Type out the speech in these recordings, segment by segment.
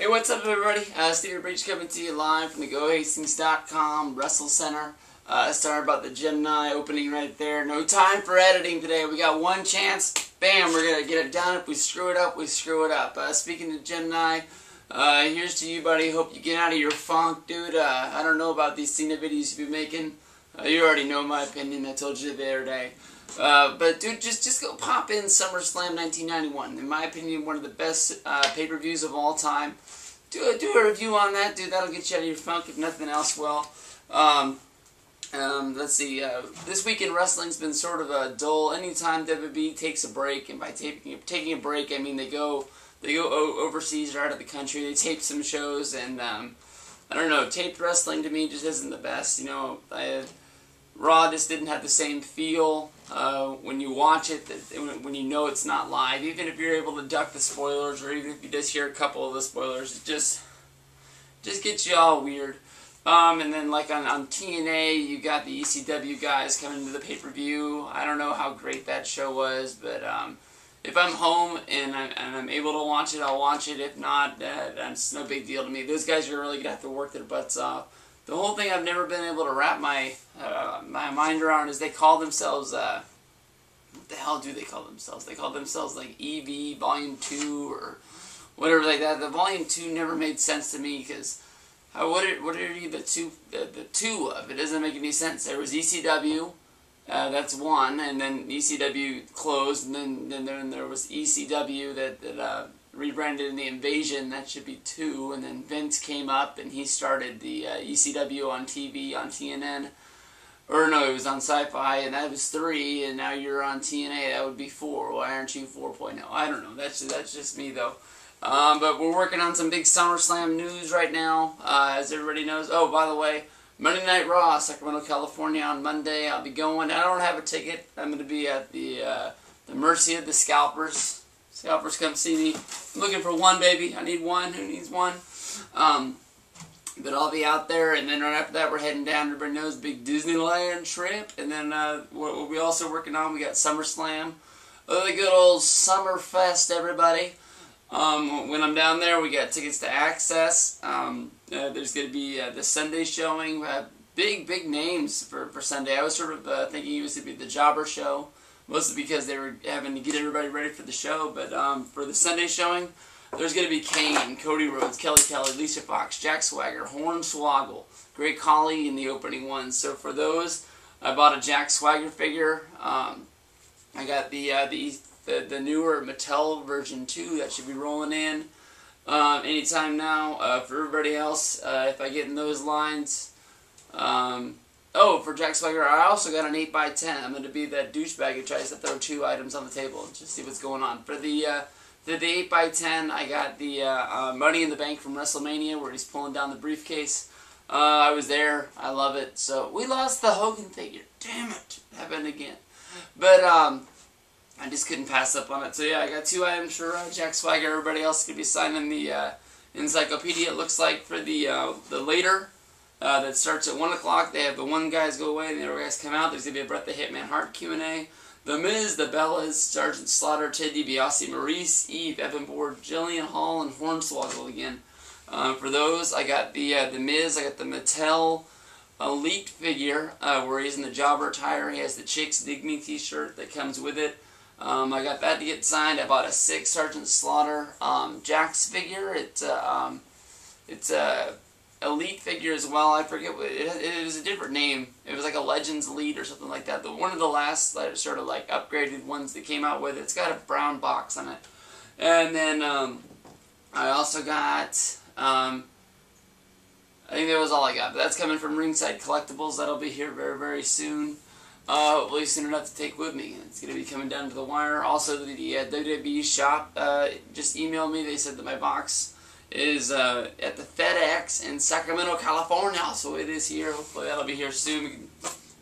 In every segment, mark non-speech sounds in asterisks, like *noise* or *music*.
Hey, what's up, everybody? Uh, Stevie Breech coming to you live from the GoHastings.com Wrestle Center. Uh, sorry about the Gemini opening right there. No time for editing today. We got one chance. Bam, we're going to get it done. If we screw it up, we screw it up. Uh, speaking to Gemini, uh, here's to you, buddy. Hope you get out of your funk, dude. Uh, I don't know about these Cena videos you've been making. Uh, you already know my opinion. I told you the other day. Uh, but dude, just just go pop in SummerSlam 1991. In my opinion, one of the best uh, pay-per-views of all time. Do a, do a review on that, dude. That'll get you out of your funk if nothing else will. Um, um, let's see. Uh, this week in wrestling's been sort of a dull. Anytime WWE takes a break, and by taking taking a break, I mean they go they go overseas or out of the country. They tape some shows, and um, I don't know. Taped wrestling to me just isn't the best. You know, I, Raw just didn't have the same feel uh, when you watch it, when you know it's not live. Even if you're able to duck the spoilers, or even if you just hear a couple of the spoilers, it just just gets you all weird. Um, and then like on, on TNA, you got the ECW guys coming to the pay-per-view. I don't know how great that show was, but um, if I'm home and I'm, and I'm able to watch it, I'll watch it. If not, uh, that's no big deal to me. Those guys are really going to have to work their butts off the whole thing I've never been able to wrap my uh, my mind around is they call themselves uh, what the hell do they call themselves? They call themselves like EV Volume Two or whatever like that. The Volume Two never made sense to me because what are what are you the two the, the two of? It doesn't make any sense. There was ECW. Uh, that's one, and then ECW closed, and then then there, was ECW that, that uh, rebranded in the Invasion. That should be two. And then Vince came up and he started the uh, ECW on TV on TNN. Or no, it was on Sci-Fi, and that was three. And now you're on TNA. That would be four. Why aren't you 4.0? I don't know. That's that's just me though. Um, but we're working on some big SummerSlam news right now, uh, as everybody knows. Oh, by the way, Monday Night Raw, Sacramento, California on Monday. I'll be going. I don't have a ticket. I'm going to be at the uh, the Mercy of the Scalpers Scalpers come see me. I'm looking for one, baby. I need one. Who needs one? Um, but I'll be out there, and then right after that, we're heading down. Everybody knows big Disneyland trip, and then uh, what, what we also working on, we got SummerSlam, oh, the good old Summerfest, everybody. Um, when I'm down there, we got tickets to Axxess. Um, uh, there's going to be uh, the Sunday showing. Big, big names for, for Sunday. I was sort of uh, thinking it was going to be the Jobber Show mostly because they were having to get everybody ready for the show. But um, for the Sunday showing, there's going to be Kane, Cody Rhodes, Kelly Kelly, Alicia Fox, Jack Swagger, Hornswoggle, Great Khali in the opening ones. So for those, I bought a Jack Swagger figure. Um, I got the, uh, the, the the newer Mattel version 2 that should be rolling in um, anytime now. Uh, for everybody else, uh, if I get in those lines, um, Oh, for Jack Swagger, I also got an 8x10. I'm going to be that douchebag who tries to throw two items on the table and just see what's going on. For the uh, the, the 8x10, I got the uh, uh, Money in the Bank from WrestleMania where he's pulling down the briefcase. Uh, I was there. I love it. So, we lost the Hogan figure. Damn it. Happened again. But, um, I just couldn't pass up on it. So, yeah, I got two items for uh, Jack Swagger. Everybody else could be signing the uh, encyclopedia, it looks like, for the, the later uh, that starts at 1 o'clock. They have the one guys go away and the other guys come out. There's going to be a Bret the Hitman Hart Q&A. The Miz, the Bellas, Sergeant Slaughter, Ted DiBiase, Maryse, Eve, Evan Bourne, Jillian Hall, and Hornswoggle again. Uh, for those, I got the uh, the Miz, I got the Mattel Elite figure uh, where he's in the jobber attire. He has the Chicks Dig Me t-shirt that comes with it. Um, I got that to get signed. I bought a six Sergeant Slaughter um, Jakks figure. It's uh, um, it's a uh, elite figure as well. I forget what it, it was a different name. It was like a Legends Elite or something like that. The one of the last sort of like upgraded ones that came out with it. It's got a brown box on it. And then um, I also got um, I think that was all I got. But that's coming from Ringside Collectibles. That'll be here very very soon. Uh, hopefully soon enough to take with me. It's going to be coming down to the wire. Also, the uh, WWE shop uh, just emailed me. They said that my box is uh, at the FedEx in Sacramento, California. So it is here. Hopefully that'll be here soon. We can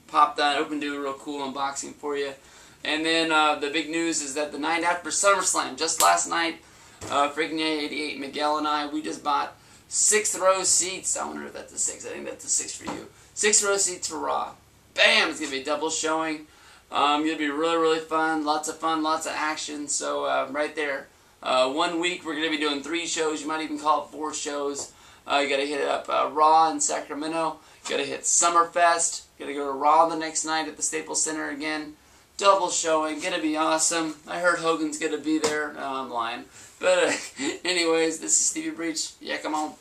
pop that open, do a real cool unboxing for you. And then uh, the big news is that the night after SummerSlam, just last night, uh, freaking 88 Miguel and I, we just bought sixth row seats. I wonder if that's a six. I think that's a six for you. Six row seats for Raw. Bam! It's gonna be a double showing. Um, it'll be really, really fun. Lots of fun, lots of action. So uh, right there, Uh, one week we're going to be doing three shows. You might even call it four shows. Uh, you got to hit up uh, Raw in Sacramento. You got to hit Summerfest. You got to go to Raw the next night at the Staples Center again. Double showing. Gonna be awesome. I heard Hogan's gonna be there. No, I'm lying. But uh, *laughs* anyways, this is Stevie Breech. Yeah, come on.